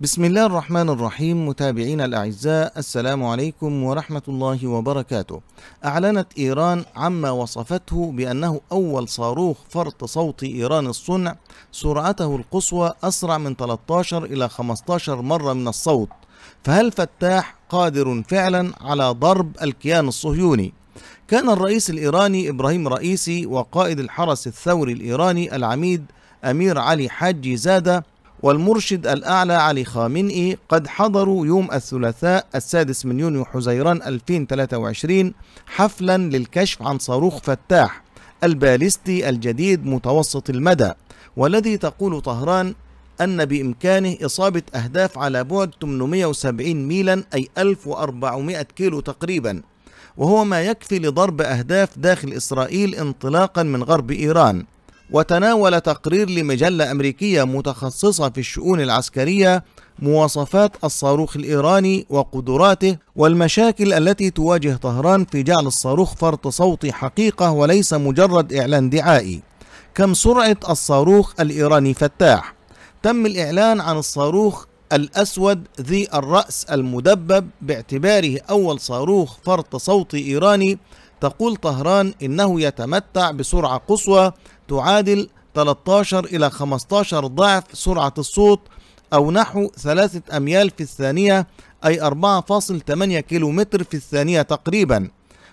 بسم الله الرحمن الرحيم متابعينا الأعزاء السلام عليكم ورحمة الله وبركاته. أعلنت إيران عما وصفته بأنه أول صاروخ فرط صوتي إيراني الصنع. سرعته القصوى أسرع من 13 إلى 15 مرة من الصوت. فهل فتاح قادر فعلا على ضرب الكيان الصهيوني؟ كان الرئيس الإيراني إبراهيم رئيسي وقائد الحرس الثوري الإيراني العميد أمير علي حاجي زادة والمرشد الأعلى علي خامنئي قد حضروا يوم الثلاثاء السادس من يونيو حزيران 2023 حفلا للكشف عن صاروخ فتاح البالستي الجديد متوسط المدى والذي تقول طهران أن بإمكانه إصابة أهداف على بعد 870 ميلا أي 1400 كيلو تقريبا وهو ما يكفي لضرب أهداف داخل إسرائيل انطلاقا من غرب إيران. وتناول تقرير لمجلة أمريكية متخصصة في الشؤون العسكرية مواصفات الصاروخ الإيراني وقدراته والمشاكل التي تواجه طهران في جعل الصاروخ فرط صوتي حقيقة وليس مجرد إعلان دعائي. كم سرعة الصاروخ الإيراني فتاح؟ تم الإعلان عن الصاروخ الأسود ذي الرأس المدبب باعتباره أول صاروخ فرط صوتي إيراني. تقول طهران إنه يتمتع بسرعة قصوى تعادل 13 إلى 15 ضعف سرعة الصوت أو نحو ثلاثة أميال في الثانية أي 4.8 كيلومتر في الثانية تقريبا.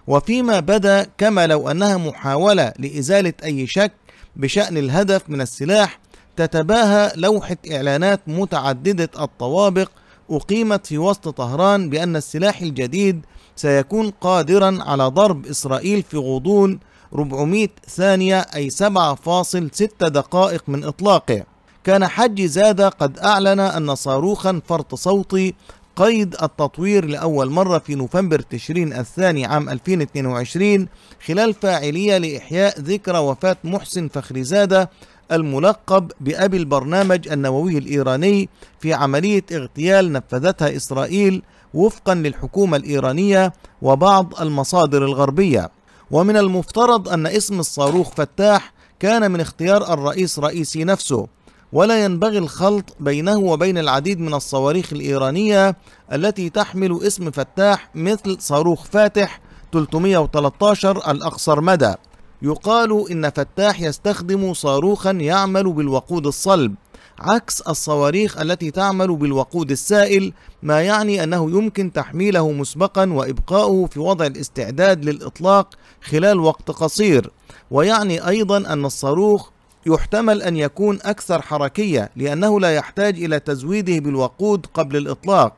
وفيما بدا كما لو أنها محاولة لإزالة أي شك بشأن الهدف من السلاح تتباهى لوحة إعلانات متعددة الطوابق أقيمت في وسط طهران بأن السلاح الجديد سيكون قادرا على ضرب إسرائيل في غضون 400 ثانية أي 7.6 دقائق من إطلاقه. كان حج زادة قد أعلن أن صاروخا فرط صوتي قيد التطوير لأول مرة في نوفمبر تشرين الثاني عام 2022 خلال فاعلية لإحياء ذكرى وفاة محسن فخرزادة الملقب بأبي البرنامج النووي الإيراني في عملية اغتيال نفذتها إسرائيل وفقا للحكومة الإيرانية وبعض المصادر الغربية. ومن المفترض أن اسم الصاروخ فتاح كان من اختيار الرئيس رئيسي نفسه ولا ينبغي الخلط بينه وبين العديد من الصواريخ الإيرانية التي تحمل اسم فتاح مثل صاروخ فاتح 313 الأقصر مدى. يقال إن فتاح يستخدم صاروخا يعمل بالوقود الصلب. عكس الصواريخ التي تعمل بالوقود السائل ما يعني أنه يمكن تحميله مسبقا وإبقاؤه في وضع الاستعداد للإطلاق خلال وقت قصير. ويعني أيضا أن الصاروخ يحتمل أن يكون أكثر حركية لأنه لا يحتاج إلى تزويده بالوقود قبل الإطلاق.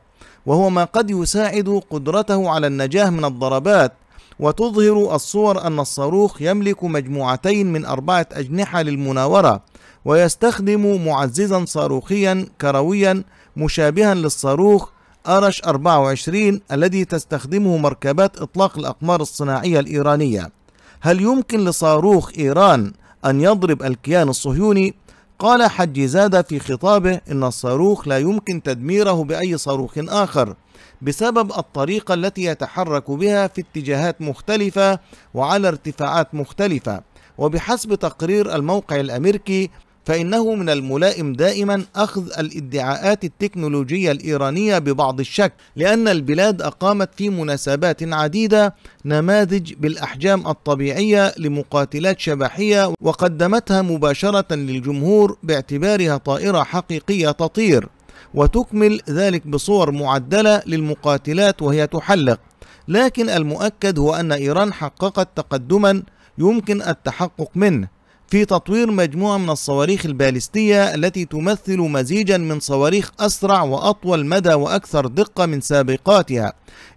وهو ما قد يساعد قدرته على النجاة من الضربات. وتظهر الصور أن الصاروخ يملك مجموعتين من أربعة أجنحة للمناورة. ويستخدم معززا صاروخيا كرويا مشابها للصاروخ أرش 24 الذي تستخدمه مركبات إطلاق الأقمار الصناعية الإيرانية هل يمكن لصاروخ إيران أن يضرب الكيان الصهيوني؟ قال حجزادة في خطابه إن الصاروخ لا يمكن تدميره بأي صاروخ آخر بسبب الطريقة التي يتحرك بها في اتجاهات مختلفة وعلى ارتفاعات مختلفة وبحسب تقرير الموقع الأمريكي فإنه من الملائم دائما أخذ الادعاءات التكنولوجية الإيرانية ببعض الشك لأن البلاد أقامت في مناسبات عديدة نماذج بالأحجام الطبيعية لمقاتلات شبحية وقدمتها مباشرة للجمهور باعتبارها طائرة حقيقية تطير وتكمل ذلك بصور معدلة للمقاتلات وهي تحلق. لكن المؤكد هو أن إيران حققت تقدما يمكن التحقق منه. في تطوير مجموعة من الصواريخ البالستية التي تمثل مزيجا من صواريخ أسرع وأطول مدى وأكثر دقة من سابقاتها.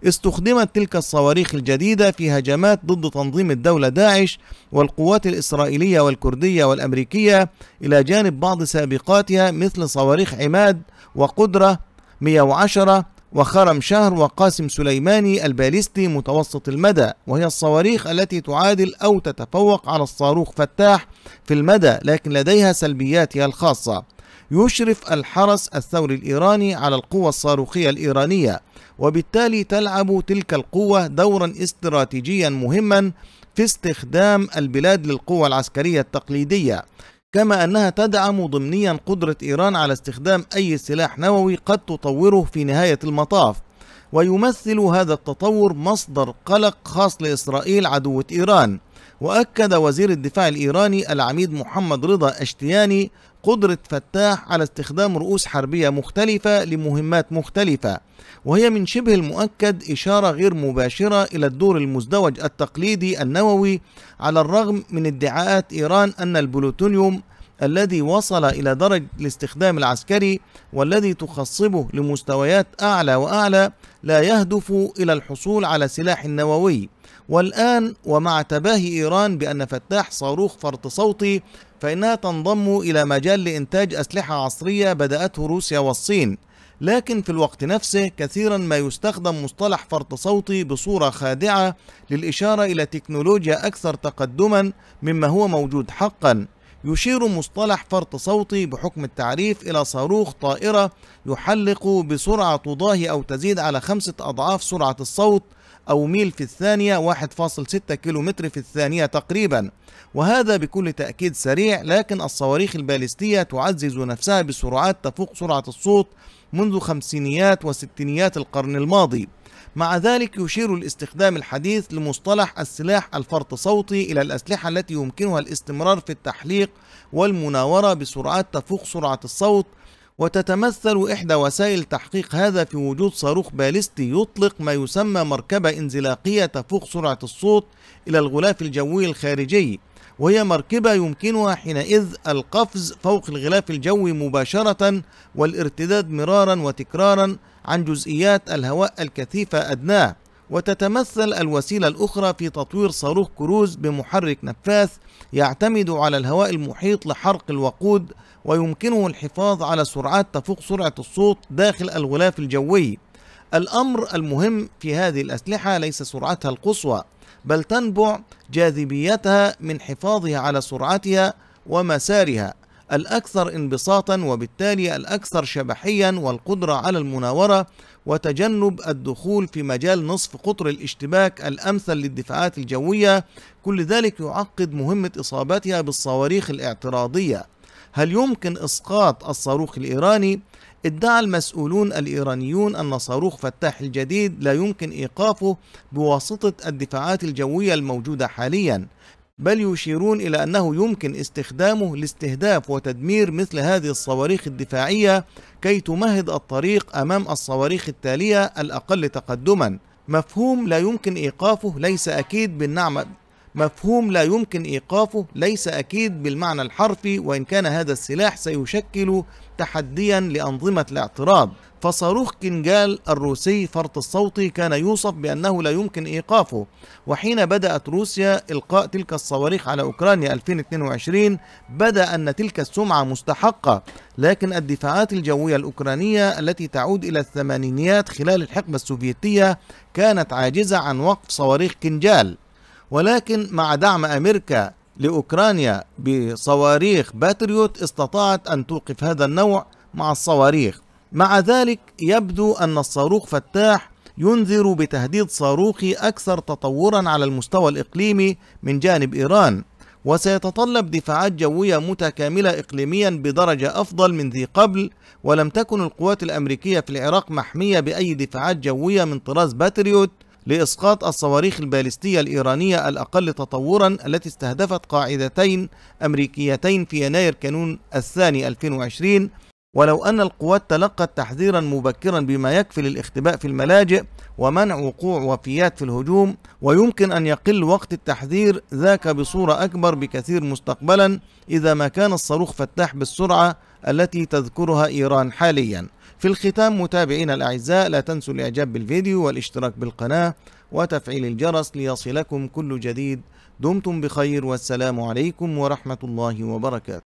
استخدمت تلك الصواريخ الجديدة في هجمات ضد تنظيم الدولة داعش والقوات الإسرائيلية والكردية والأمريكية إلى جانب بعض سابقاتها مثل صواريخ عماد وقدرة 110 وخرم شهر وقاسم سليماني البالستي متوسط المدى وهي الصواريخ التي تعادل أو تتفوق على الصاروخ فتاح في المدى لكن لديها سلبياتها الخاصة. يشرف الحرس الثوري الإيراني على القوة الصاروخية الإيرانية وبالتالي تلعب تلك القوة دورا استراتيجيا مهما في استخدام البلاد للقوة العسكرية التقليدية. كما أنها تدعم ضمنيا قدرة إيران على استخدام أي سلاح نووي قد تطوره في نهاية المطاف ويمثل هذا التطور مصدر قلق خاص لإسرائيل عدوة إيران. وأكد وزير الدفاع الإيراني العميد محمد رضا أشتياني قدرة فتاح على استخدام رؤوس حربية مختلفة لمهمات مختلفة وهي من شبه المؤكد إشارة غير مباشرة إلى الدور المزدوج التقليدي النووي على الرغم من ادعاءات إيران أن البلوتونيوم الذي وصل إلى درجة الاستخدام العسكري والذي تخصبه لمستويات أعلى وأعلى لا يهدف إلى الحصول على سلاح نووي. والآن ومع تباهي إيران بأن فتاح صاروخ فرط صوتي فإنها تنضم إلى مجال لإنتاج أسلحة عصرية بدأته روسيا والصين. لكن في الوقت نفسه كثيرا ما يستخدم مصطلح فرط صوتي بصورة خادعة للإشارة إلى تكنولوجيا أكثر تقدما مما هو موجود حقا. يشير مصطلح فرط صوتي بحكم التعريف إلى صاروخ طائرة يحلق بسرعة تضاهي أو تزيد على خمسة أضعاف سرعة الصوت أو ميل في الثانية 1.6 كيلومتر في الثانية تقريبا. وهذا بكل تأكيد سريع لكن الصواريخ البالستية تعزز نفسها بسرعات تفوق سرعة الصوت منذ خمسينيات وستينيات القرن الماضي. مع ذلك يشير الاستخدام الحديث لمصطلح السلاح الفرط صوتي إلى الأسلحة التي يمكنها الاستمرار في التحليق والمناورة بسرعات تفوق سرعة الصوت وتتمثل إحدى وسائل تحقيق هذا في وجود صاروخ باليستي يطلق ما يسمى مركبة انزلاقية تفوق سرعة الصوت إلى الغلاف الجوي الخارجي وهي مركبة يمكنها حينئذ القفز فوق الغلاف الجوي مباشرة والارتداد مرارا وتكرارا عن جزئيات الهواء الكثيفة أدناه وتتمثل الوسيلة الأخرى في تطوير صاروخ كروز بمحرك نفاث يعتمد على الهواء المحيط لحرق الوقود ويمكنه الحفاظ على سرعات تفوق سرعة الصوت داخل الغلاف الجوي. الأمر المهم في هذه الأسلحة ليس سرعتها القصوى، بل تنبع جاذبيتها من حفاظها على سرعتها ومسارها الأكثر انبساطا وبالتالي الأكثر شبحيا والقدرة على المناورة وتجنب الدخول في مجال نصف قطر الاشتباك الأمثل للدفاعات الجوية كل ذلك يعقد مهمة إصابتها بالصواريخ الاعتراضية هل يمكن إسقاط الصاروخ الإيراني؟ ادعى المسؤولون الإيرانيون أن صاروخ فتاح الجديد لا يمكن إيقافه بواسطة الدفاعات الجوية الموجودة حاليا بل يشيرون إلى أنه يمكن استخدامه لاستهداف وتدمير مثل هذه الصواريخ الدفاعية كي تمهد الطريق أمام الصواريخ التالية الأقل تقدما مفهوم لا يمكن إيقافه ليس أكيد بالنعمة مفهوم لا يمكن إيقافه ليس أكيد بالمعنى الحرفي وإن كان هذا السلاح سيشكل تحديا لأنظمة الاعتراض. فصاروخ كينجال الروسي فرط الصوتي كان يوصف بأنه لا يمكن إيقافه. وحين بدأت روسيا إلقاء تلك الصواريخ على أوكرانيا 2022 بدأ أن تلك السمعة مستحقة. لكن الدفاعات الجوية الأوكرانية التي تعود إلى الثمانينيات خلال الحقبة السوفيتية كانت عاجزة عن وقف صواريخ كنجال ولكن مع دعم أمريكا لأوكرانيا بصواريخ باتريوت استطاعت أن توقف هذا النوع مع الصواريخ. مع ذلك يبدو أن الصاروخ فتاح ينذر بتهديد صاروخي أكثر تطورا على المستوى الإقليمي من جانب إيران وسيتطلب دفاعات جوية متكاملة إقليميا بدرجة أفضل من ذي قبل ولم تكن القوات الأمريكية في العراق محمية بأي دفاعات جوية من طراز باتريوت لإسقاط الصواريخ البالستية الإيرانية الأقل تطورا التي استهدفت قاعدتين أمريكيتين في يناير كانون الثاني 2020 ولو أن القوات تلقت تحذيرا مبكرا بما يكفي للاختباء في الملاجئ ومنع وقوع وفيات في الهجوم ويمكن أن يقل وقت التحذير ذاك بصورة أكبر بكثير مستقبلا إذا ما كان الصاروخ فتاح بالسرعة التي تذكرها إيران حاليا. في الختام متابعينا الأعزاء لا تنسوا الإعجاب بالفيديو والاشتراك بالقناة وتفعيل الجرس ليصلكم كل جديد. دمتم بخير والسلام عليكم ورحمة الله وبركاته.